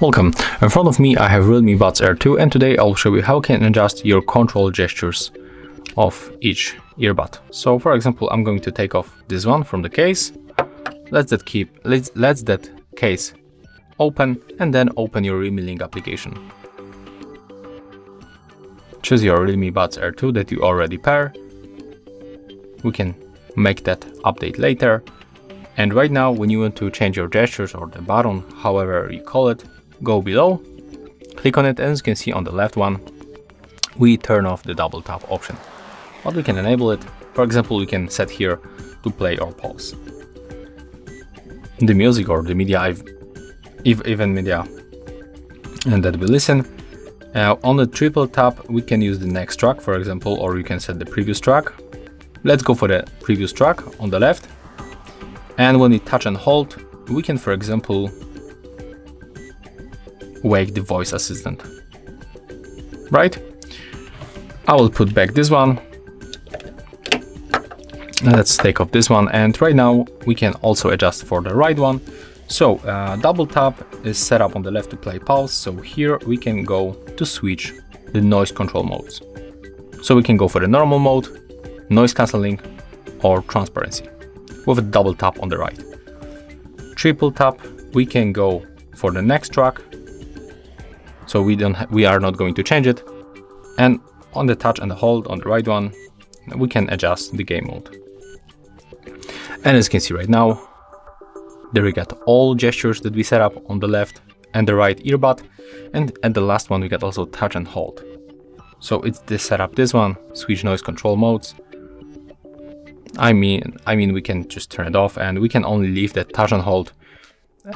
Welcome, in front of me I have Realme Buds Air 2 and today I'll show you how you can adjust your control gestures of each earbud. So for example I'm going to take off this one from the case, let's that keep let's let's that case open and then open your Realme Link application. Choose your Realme Buds Air 2 that you already pair. We can make that update later. And right now when you want to change your gestures or the button, however you call it, go below, click on it, and as you can see on the left one, we turn off the double tap option. But we can enable it. For example, we can set here to play or pause. The music or the media, I've, even media, and that we listen. Uh, on the triple tap, we can use the next track, for example, or you can set the previous track. Let's go for the previous track on the left. And when we touch and hold, we can, for example, wake the voice assistant. Right? I will put back this one. Let's take off this one and right now we can also adjust for the right one. So uh, double tap is set up on the left to play pulse. So here we can go to switch the noise control modes. So we can go for the normal mode, noise cancelling or transparency with a double tap on the right. Triple tap, we can go for the next track so we don't we are not going to change it. And on the touch and the hold on the right one, we can adjust the game mode. And as you can see right now, there we got all gestures that we set up on the left and the right earbud. And at the last one, we got also touch and hold. So it's this setup, this one, switch noise control modes. I mean, I mean, we can just turn it off and we can only leave that touch and hold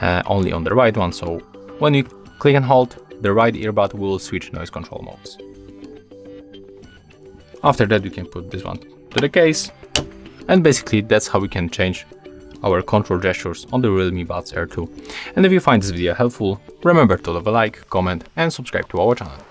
uh, only on the right one. So when you click and hold, the right earbud will switch noise control modes. After that we can put this one to the case and basically that's how we can change our control gestures on the Realme Buds Air 2. And if you find this video helpful, remember to leave a like, comment and subscribe to our channel.